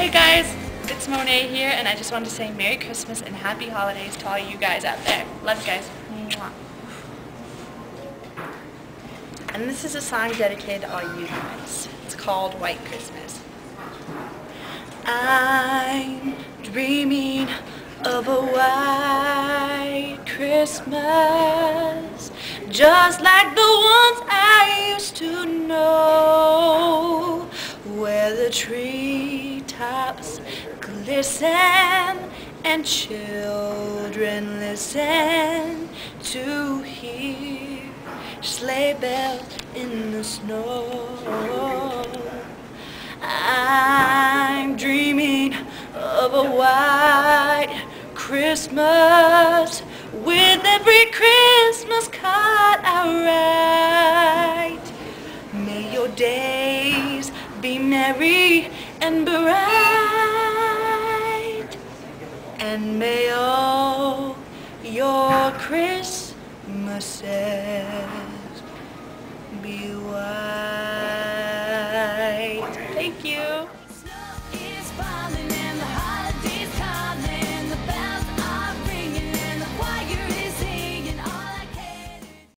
Hey guys, it's Monet here and I just wanted to say Merry Christmas and Happy Holidays to all you guys out there. Love you guys. Mwah. And this is a song dedicated to all you guys. It's called White Christmas. I'm dreaming of a white Christmas just like the ones I used to know where the treetops glisten and children listen to hear sleigh bells in the snow. I'm dreaming of a white Christmas with every Christmas card I write. May your days be merry and bright. And may all your Christmases be white. Thank you.